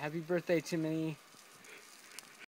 Happy birthday, to me.